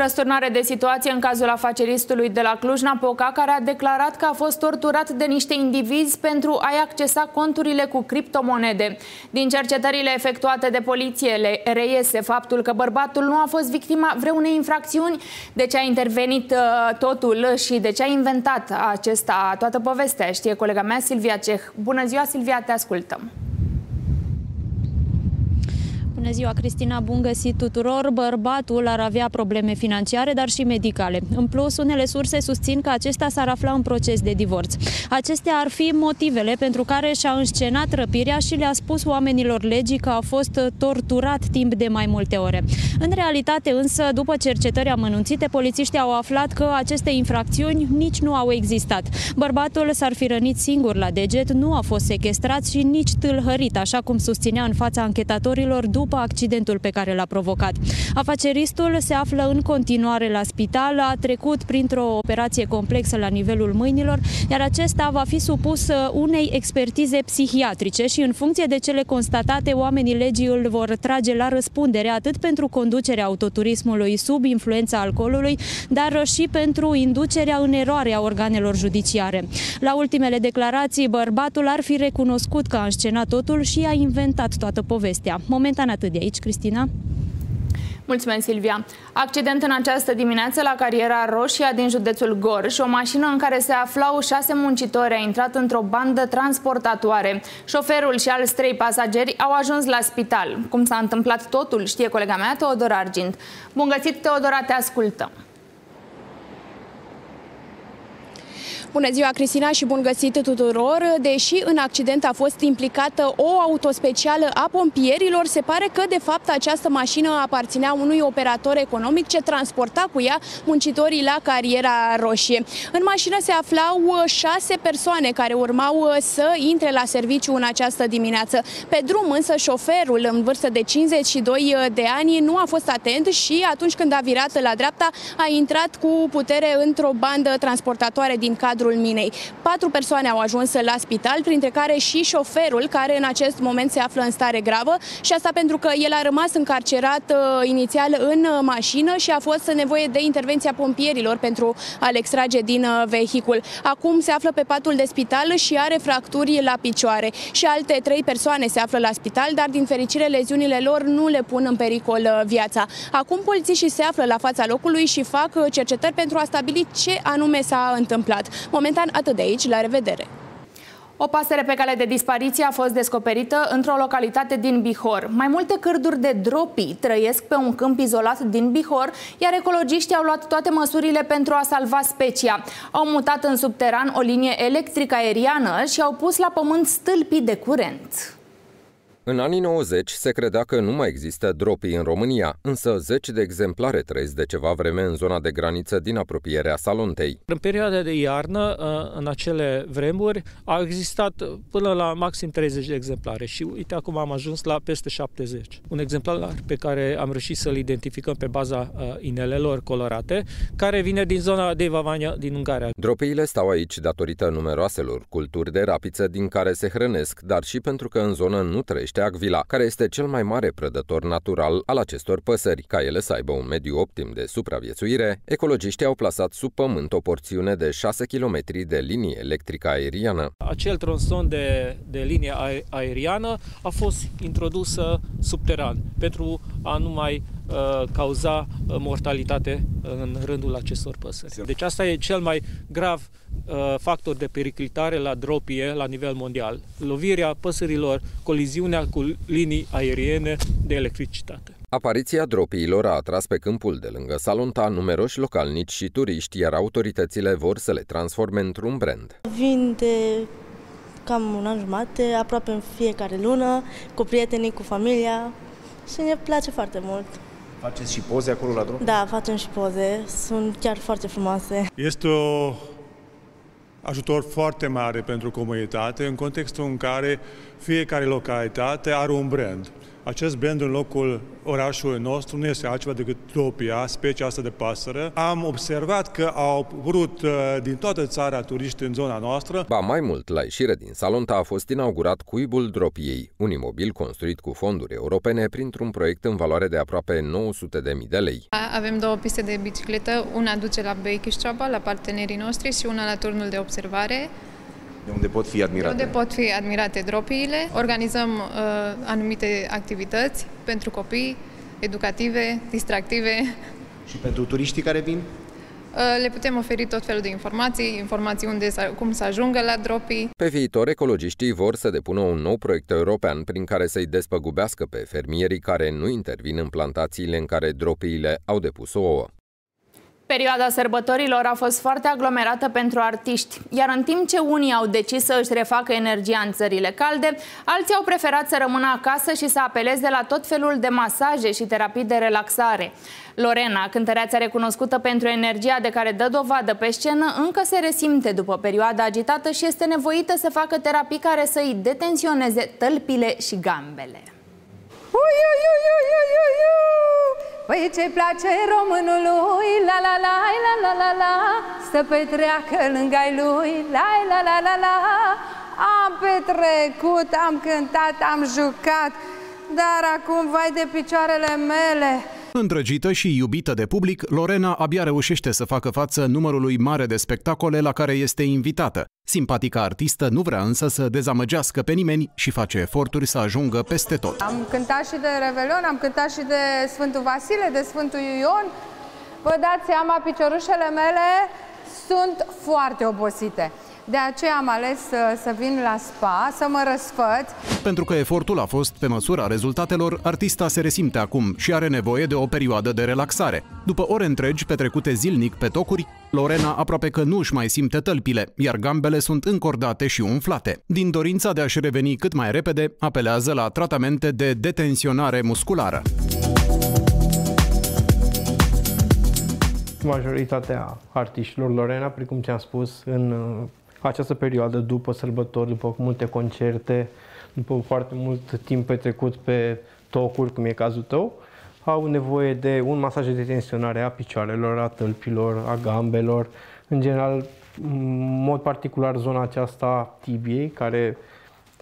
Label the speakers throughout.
Speaker 1: Răsturnare de situație în cazul afaceristului de la Cluj-Napoca, care a declarat că a fost torturat de niște indivizi pentru a-i accesa conturile cu criptomonede. Din cercetările efectuate de poliție reiese faptul că bărbatul nu a fost victima vreunei infracțiuni, de ce a intervenit uh, totul și de ce a inventat acesta toată povestea. Știe colega mea Silvia Ceh. Bună ziua, Silvia, te ascultăm.
Speaker 2: Bună ziua, Cristina, bun găsit tuturor. Bărbatul ar avea probleme financiare, dar și medicale. În plus, unele surse susțin că acesta s-ar afla în proces de divorț. Acestea ar fi motivele pentru care și-a înscenat răpirea și le-a spus oamenilor legii că a fost torturat timp de mai multe ore. În realitate, însă, după cercetări amănunțite, polițiștii au aflat că aceste infracțiuni nici nu au existat. Bărbatul s-ar fi rănit singur la deget, nu a fost sequestrat și nici tâlhărit, așa cum susținea în fața anchetatorilor după după accidentul pe care l-a provocat. Afaceristul se află în continuare la spital, a trecut printr-o operație complexă la nivelul mâinilor, iar acesta va fi supus uh, unei expertize psihiatrice și în funcție de cele constatate, oamenii legii îl vor trage la răspundere atât pentru conducerea autoturismului sub influența alcoolului, dar și pentru inducerea în eroare a organelor judiciare. La ultimele declarații, bărbatul ar fi recunoscut că a înscenat totul și a inventat toată povestea. Momentan atât de aici, Cristina.
Speaker 1: Mulțumesc, Silvia. Accident în această dimineață la cariera Roșia din județul Gorj. O mașină în care se aflau șase muncitori a intrat într-o bandă transportatoare. Șoferul și alți trei pasageri au ajuns la spital. Cum s-a întâmplat totul, știe colega mea, Teodor Argint. Bun găsit, Teodora, te ascultăm.
Speaker 3: Bună ziua, Cristina, și bun găsit tuturor! Deși în accident a fost implicată o autospecială a pompierilor, se pare că, de fapt, această mașină aparținea unui operator economic ce transporta cu ea muncitorii la cariera roșie. În mașină se aflau uh, șase persoane care urmau uh, să intre la serviciu în această dimineață. Pe drum, însă, șoferul, în vârstă de 52 uh, de ani, nu a fost atent și, atunci când a virat la dreapta, a intrat cu putere într-o bandă transportatoare din cadrul cadrul minei. Patru persoane au ajuns la spital, printre care și șoferul, care în acest moment se află în stare gravă și asta pentru că el a rămas încarcerat uh, inițial în uh, mașină și a fost nevoie de intervenția pompierilor pentru a-l extrage din uh, vehicul. Acum se află pe patul de spital și are fracturi la picioare. Și alte trei persoane se află la spital, dar din fericire leziunile lor nu le pun în pericol uh, viața. Acum polițiștii se află la fața locului și fac uh, cercetări pentru a stabili ce anume s-a întâmplat. Momentan atât de aici, la revedere!
Speaker 1: O pasăre pe cale de dispariție a fost descoperită într-o localitate din Bihor. Mai multe cârduri de dropi trăiesc pe un câmp izolat din Bihor, iar ecologiștii au luat toate măsurile pentru a salva specia. Au mutat în subteran o linie electrică aeriană și au pus la pământ stâlpii de curent.
Speaker 4: În anii 90 se credea că nu mai există dropii în România, însă zeci de exemplare trăiesc de ceva vreme în zona de graniță din apropierea Salontei.
Speaker 5: În perioada de iarnă, în acele vremuri, au existat până la maxim 30 de exemplare și uite acum am ajuns la peste 70. Un exemplar pe care am reușit să-l identificăm pe baza inelelor colorate, care vine din zona de Vavania din Ungaria.
Speaker 4: Dropiile stau aici datorită numeroaselor culturi de rapiță din care se hrănesc, dar și pentru că în zonă nu trăiește Agvila, care este cel mai mare prădător natural al acestor păsări. Ca ele să aibă un mediu optim de supraviețuire, ecologiștii au plasat sub pământ o porțiune de 6 km de linie electrică aeriană.
Speaker 5: Acel tronson de, de linie aeriană a fost introdusă subteran pentru a nu mai uh, cauza uh, mortalitate în rândul acestor păsări. Deci asta e cel mai grav uh, factor de periclitare la dropie la nivel mondial. Lovirea păsărilor, coliziunea cu linii aeriene de electricitate.
Speaker 4: Apariția dropiilor a atras pe câmpul de lângă Salonta numeroși localnici și turiști, iar autoritățile vor să le transforme într-un brand.
Speaker 6: Vin de cam un an jumate, aproape în fiecare lună, cu prietenii, cu familia și ne place foarte mult.
Speaker 7: Faceți și poze acolo la drum?
Speaker 6: Da, facem și poze. Sunt chiar foarte frumoase.
Speaker 8: Este o ajutor foarte mare pentru comunitate în contextul în care fiecare localitate are un brand. Acest brand în locul orașului nostru nu este altceva decât Topia, specia asta de pasăre. Am observat că au apărut uh, din toată țara turiști în zona noastră.
Speaker 4: Ba mai mult, la ieșire din Salonta a fost inaugurat Cuibul Dropiei, un imobil construit cu fonduri europene printr-un proiect în valoare de aproape 900.000 de lei.
Speaker 9: Avem două piste de bicicletă, una duce la Beichișceaba, la partenerii noștri și una la turnul de observare.
Speaker 7: De unde pot fi admirate?
Speaker 9: De unde pot fi admirate dropiile. Organizăm uh, anumite activități pentru copii, educative, distractive.
Speaker 7: Și pentru turiștii care vin?
Speaker 9: Uh, le putem oferi tot felul de informații, informații unde să, cum să ajungă la dropii.
Speaker 4: Pe viitor, ecologiștii vor să depună un nou proiect european prin care să-i despăgubească pe fermierii care nu intervin în plantațiile în care dropiile au depus ouă.
Speaker 1: Perioada sărbătorilor a fost foarte aglomerată pentru artiști, iar în timp ce unii au decis să își refacă energia în țările calde, alții au preferat să rămână acasă și să apeleze la tot felul de masaje și terapii de relaxare. Lorena, cântăreața recunoscută pentru energia de care dă dovadă pe scenă, încă se resimte după perioada agitată și este nevoită să facă terapii care să îi detenționeze tălpile și gambele. Ui, ui, ui, ui, ui, ui. Păi ce place românului, la la la la la la la. Să petreacă lângă ai lui, la la la la la. Am petrecut, am cântat, am jucat. Dar acum vai de picioarele mele
Speaker 10: Îndrăgită și iubită de public, Lorena abia reușește să facă față numărului mare de spectacole la care este invitată. Simpatica artistă nu vrea însă să dezamăgească pe nimeni și face eforturi să ajungă peste tot.
Speaker 1: Am cântat și de Revelion, am cântat și de Sfântul Vasile, de Sfântul Ion. Vă dați seama, piciorușele mele sunt foarte obosite. De aceea am ales să, să vin la spa, să mă răsfăț.
Speaker 10: Pentru că efortul a fost pe măsura rezultatelor, artista se resimte acum și are nevoie de o perioadă de relaxare. După ore întregi petrecute zilnic pe tocuri, Lorena aproape că nu își mai simte tălpile, iar gambele sunt încordate și umflate. Din dorința de a-și reveni cât mai repede, apelează la tratamente de detenționare musculară.
Speaker 11: majoritatea artiștilor Lorena, precum ți-am spus, în această perioadă, după sărbători, după multe concerte, după foarte mult timp petrecut pe tocuri, cum e cazul tău, au nevoie de un masaj de tensionare a picioarelor, a tălpilor, a gambelor, în general, în mod particular zona aceasta tibiei, care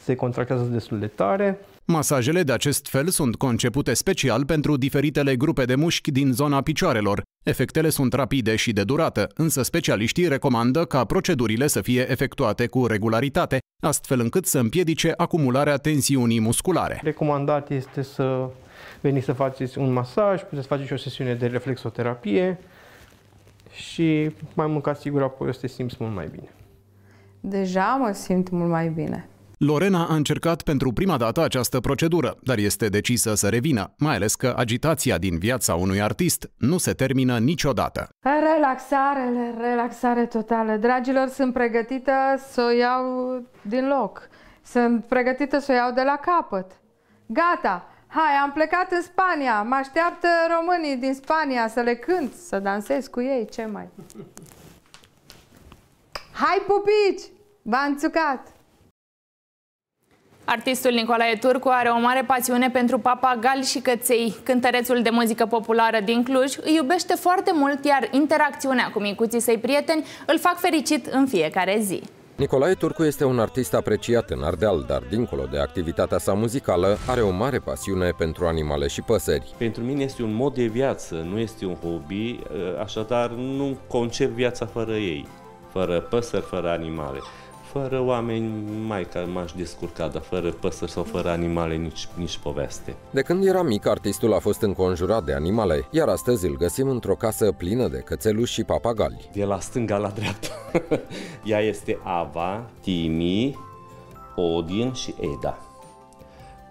Speaker 11: se contractează destul de tare,
Speaker 10: Masajele de acest fel sunt concepute special pentru diferitele grupe de mușchi din zona picioarelor. Efectele sunt rapide și de durată, însă specialiștii recomandă ca procedurile să fie efectuate cu regularitate, astfel încât să împiedice acumularea tensiunii musculare.
Speaker 11: Recomandat este să veniți să faceți un masaj, puteți face și o sesiune de reflexoterapie și mai mult ca sigur apoi o să te simți mult mai bine.
Speaker 1: Deja mă simt mult mai bine.
Speaker 10: Lorena a încercat pentru prima dată această procedură, dar este decisă să revină, mai ales că agitația din viața unui artist nu se termină niciodată.
Speaker 1: Relaxare, relaxare totală. Dragilor, sunt pregătită să o iau din loc. Sunt pregătită să o iau de la capăt. Gata! Hai, am plecat în Spania. Mă așteaptă românii din Spania să le cânt, să dansez cu ei. Ce mai? Hai, pupici! V-am țucat! Artistul Nicolae Turcu are o mare pasiune pentru papagali și căței. Cântărețul de muzică populară din Cluj îi iubește foarte mult, iar interacțiunea cu micuții săi prieteni îl fac fericit în fiecare zi.
Speaker 4: Nicolae Turcu este un artist apreciat în Ardeal, dar dincolo de activitatea sa muzicală, are o mare pasiune pentru animale și păsări.
Speaker 12: Pentru mine este un mod de viață, nu este un hobby, așadar nu concep viața fără ei, fără păsări, fără animale fără oameni mai ca m-aș descurca, dar fără păsări sau fără animale nici, nici poveste.
Speaker 4: De când era mic, artistul a fost înconjurat de animale, iar astăzi îl găsim într-o casă plină de cățeluși și papagali.
Speaker 12: De la stânga la dreapta. Ea este Ava, Timi, Odin și Eda.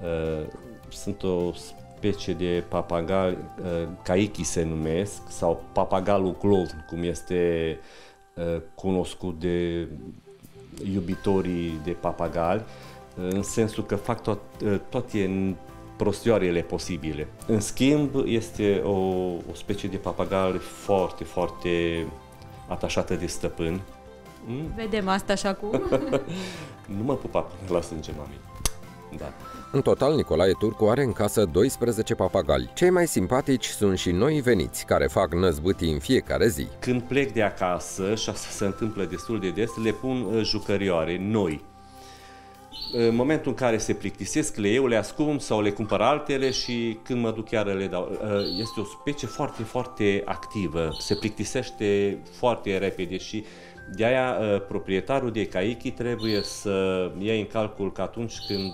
Speaker 12: Uh, sunt o specie de papagali, uh, caichi se numesc, sau papagalul clown, cum este uh, cunoscut de iubitorii de papagali, în sensul că fac tot, toate prostioarele posibile. În schimb, este o, o specie de papagal foarte, foarte atașată de stăpân.
Speaker 2: Mm? Vedem asta așa cu...
Speaker 12: nu mă pupa până la sânge, mami. Da.
Speaker 4: În total, Nicolae Turcu are în casă 12 papagali. Cei mai simpatici sunt și noi veniți, care fac năzbâtii în fiecare zi.
Speaker 12: Când plec de acasă, și asta se întâmplă destul de des, le pun uh, jucărioare noi. În momentul în care se plictisesc, le eu, le ascund sau le cumpăr altele și când mă duc chiar le dau. Uh, este o specie foarte, foarte activă, se plictisește foarte repede și de aia uh, proprietarul de caichi trebuie să ia în calcul că atunci când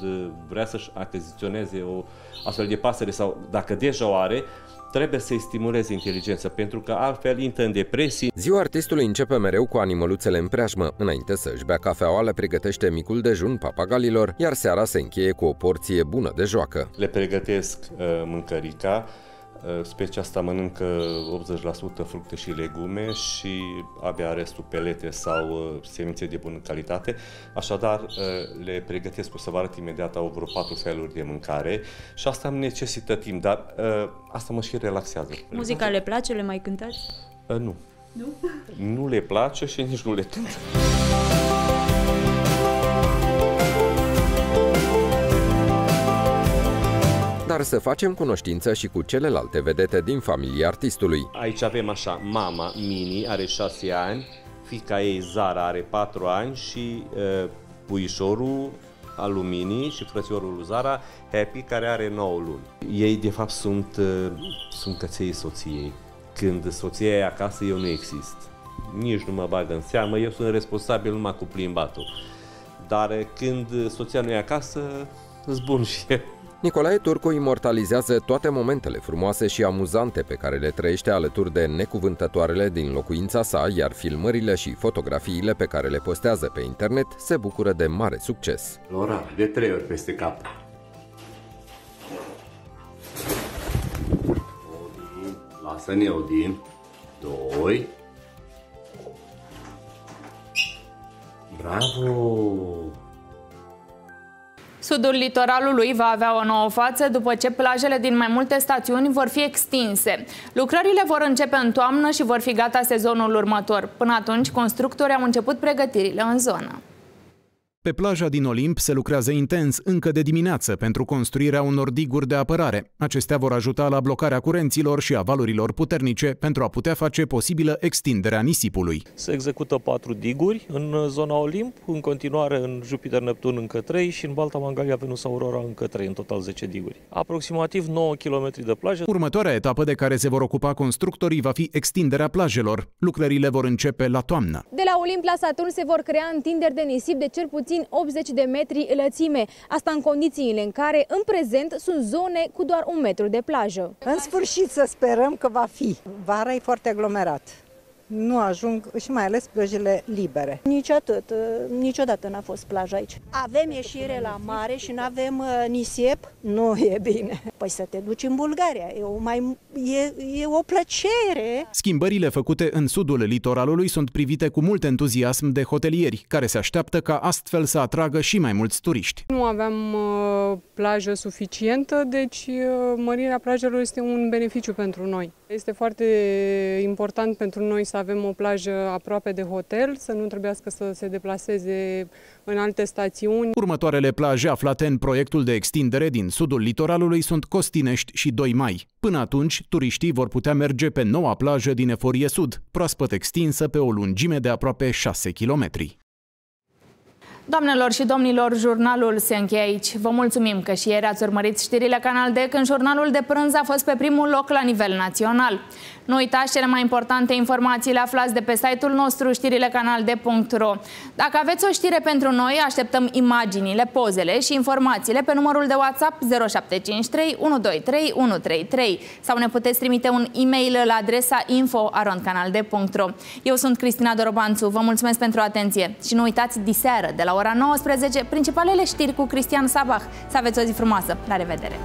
Speaker 12: vrea să-și achiziționeze o astfel de pasăre sau dacă deja o are, trebuie să-i stimuleze inteligența, pentru că altfel intră în depresie.
Speaker 4: Ziua artistului începe mereu cu animăluțele în preajmă. Înainte să-și bea cafeaua, le pregătește micul dejun papagalilor, iar seara se încheie cu o porție bună de joacă.
Speaker 12: Le pregătesc uh, mâncărica, Uh, specia asta mănâncă 80% fructe și legume și abia restul pelete sau uh, semințe de bună calitate. Așadar, uh, le pregătesc, o să vă arăt imediat, au vreo patru feluri de mâncare și asta îmi necesită timp, dar asta mă și relaxează.
Speaker 2: Muzica le place? Le mai cântați?
Speaker 12: Nu. Nu? Nu le place și nici nu le cânt.
Speaker 4: Dar să facem cunoștință și cu celelalte vedete din familia artistului.
Speaker 12: Aici avem așa, mama Mini are 6 ani, fica ei Zara are 4 ani și uh, puișorul Alumini și frățiorul lui Zara, Happy, care are 9 luni. Ei, de fapt, sunt, uh, sunt căței soției. Când soția e acasă, eu nu exist. Nici nu mă bag în seamă, eu sunt responsabil numai cu plimbatul. Dar când soția nu e acasă, îți bun și eu.
Speaker 4: Nicolae Turcu imortalizează toate momentele frumoase și amuzante pe care le trăiește alături de necuvântătoarele din locuința sa, iar filmările și fotografiile pe care le postează pe internet se bucură de mare succes.
Speaker 13: Lora, de trei ori peste cap. Odin, lasă-ne Odin. Doi. Bravo!
Speaker 1: Sudul litoralului va avea o nouă față după ce plajele din mai multe stațiuni vor fi extinse. Lucrările vor începe în toamnă și vor fi gata sezonul următor. Până atunci, constructorii au început pregătirile în zonă.
Speaker 10: Pe plaja din Olimp se lucrează intens încă de dimineață pentru construirea unor diguri de apărare. Acestea vor ajuta la blocarea curenților și a valurilor puternice pentru a putea face posibilă extinderea nisipului.
Speaker 5: Se execută patru diguri în zona Olimp, în continuare în Jupiter-Neptun încă 3 și în Balta Mangalia Venus Aurora încă 3, în total 10 diguri. Aproximativ 9 km de plajă.
Speaker 10: Următoarea etapă de care se vor ocupa constructorii va fi extinderea plajelor. Lucrările vor începe la toamnă.
Speaker 3: De la Olimp la Saturn se vor crea întinderi de nisip de cel puțin puțin 80 de metri lățime. Asta în condițiile în care, în prezent, sunt zone cu doar un metru de plajă.
Speaker 14: În sfârșit să sperăm că va fi. Vara e foarte aglomerat nu ajung și mai ales plajele libere.
Speaker 15: Nici atât, niciodată n-a fost plajă aici.
Speaker 16: Avem ieșire la mare și nu avem uh, nisip, nu e bine.
Speaker 15: Păi să te duci în Bulgaria, e o, mai, e, e o plăcere.
Speaker 10: Schimbările făcute în sudul litoralului sunt privite cu mult entuziasm de hotelieri, care se așteaptă ca astfel să atragă și mai mulți turiști.
Speaker 17: Nu aveam uh, plajă suficientă, deci uh, mărirea plajelor este un beneficiu pentru noi. Este foarte important pentru noi să avem o plajă aproape de hotel, să nu trebuiască să se deplaseze în alte stațiuni.
Speaker 10: Următoarele plaje aflate în proiectul de extindere din sudul litoralului sunt Costinești și 2 Mai. Până atunci, turiștii vor putea merge pe noua plajă din Eforie Sud, proaspăt extinsă pe o lungime de aproape 6 kilometri.
Speaker 1: Doamnelor și domnilor, jurnalul se încheie aici. Vă mulțumim că și ieri ați urmărit știrile Canal D când jurnalul de prânz a fost pe primul loc la nivel național. Nu uitați cele mai importante informații le aflați de pe site-ul nostru știrilecanalde.ro Dacă aveți o știre pentru noi, așteptăm imaginile, pozele și informațiile pe numărul de WhatsApp 0753 123 133 sau ne puteți trimite un e-mail la adresa info.canalde.ro Eu sunt Cristina Dorobanțu, vă mulțumesc pentru atenție și nu uitați diseară de la ora 19 principalele știri cu Cristian Sabah. Să aveți o zi frumoasă! La revedere!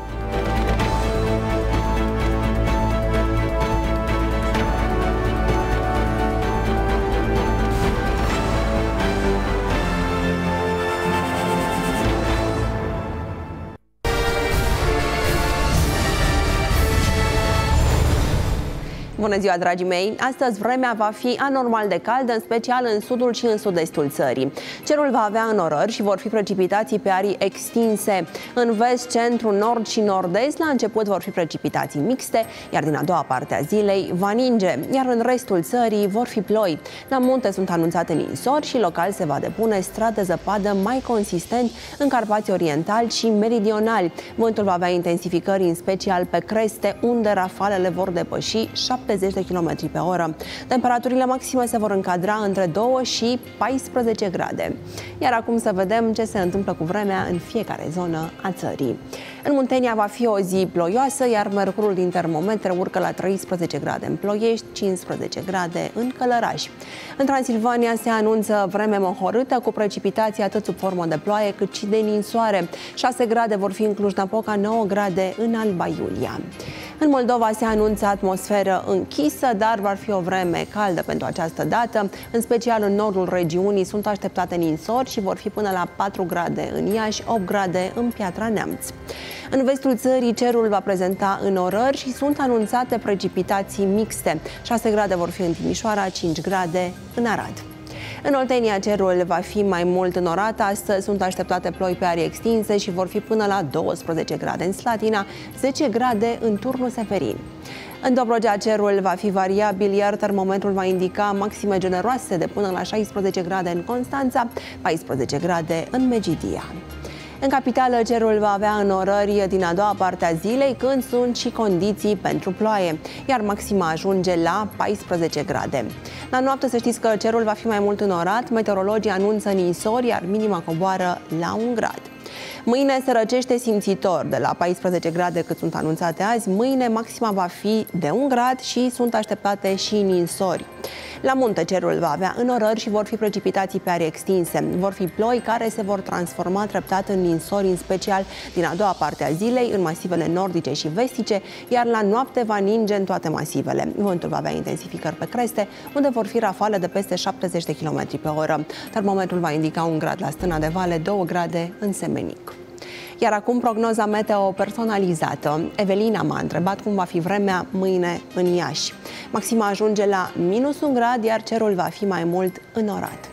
Speaker 18: Bună ziua, dragii mei! Astăzi vremea va fi anormal de caldă, în special în sudul și în sud-estul țării. Cerul va avea înnorări și vor fi precipitații pe arii extinse. În vest, centru, nord și nord-est, la început vor fi precipitații mixte, iar din a doua parte a zilei va ninge, iar în restul țării vor fi ploi. La munte sunt anunțate ninsori și local se va depune strat de zăpadă mai consistent în Carpații Orientali și Meridionali. Vântul va avea intensificări în special pe creste, unde rafalele vor depăși 70 de km pe oră. Temperaturile maxime se vor încadra între 2 și 14 grade. Iar acum să vedem ce se întâmplă cu vremea în fiecare zonă a țării. În Muntenia va fi o zi ploioasă, iar mercurul din termometre urcă la 13 grade în Ploiești, 15 grade în Călăraș. În Transilvania se anunță vreme mohorâtă cu precipitații atât sub formă de ploaie cât și de ninsoare. 6 grade vor fi în Cluj-Napoca, 9 grade în Alba Iulia. În Moldova se anunță atmosferă închisă, dar va fi o vreme caldă pentru această dată. În special în nordul regiunii sunt așteptate ninsori și vor fi până la 4 grade în Iași, 8 grade în Piatra Neamț. În vestul țării cerul va prezenta orări și sunt anunțate precipitații mixte. 6 grade vor fi în Timișoara, 5 grade în Arad. În Oltenia cerul va fi mai mult înorat. Astăzi sunt așteptate ploi pe arii extinse și vor fi până la 12 grade în Slatina, 10 grade în turnul Severin. În Dobrogea cerul va fi variabil, iar termometrul va indica maxime generoase de până la 16 grade în Constanța, 14 grade în Megidia. În capitală, cerul va avea înnorări din a doua parte a zilei, când sunt și condiții pentru ploaie, iar maxima ajunge la 14 grade. La noapte să știți că cerul va fi mai mult înnorat, meteorologii anunță ninsori, iar minima coboară la 1 grad. Mâine se răcește simțitor de la 14 grade cât sunt anunțate azi. Mâine maxima va fi de 1 grad și sunt așteptate și ninsori. La munte cerul va avea înnorări și vor fi precipitații pe arii extinse. Vor fi ploi care se vor transforma treptat în ninsori, în special din a doua parte a zilei, în masivele nordice și vestice, iar la noapte va ninge în toate masivele. Vântul va avea intensificări pe creste, unde vor fi rafale de peste 70 de km pe oră. Termometrul va indica un grad la stâna de vale, 2 grade în Semenic. Iar acum prognoza meteo personalizată. Evelina m-a întrebat cum va fi vremea mâine în Iași. Maxima ajunge la minus un grad, iar cerul va fi mai mult înorat.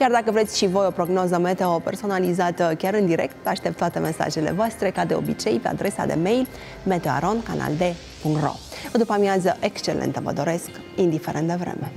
Speaker 18: Iar dacă vreți și voi o prognoză meteo personalizată chiar în direct, aștept toate mesajele voastre, ca de obicei, pe adresa de mail meteoaroncanalde.ro O după amiază excelentă vă doresc, indiferent de vreme.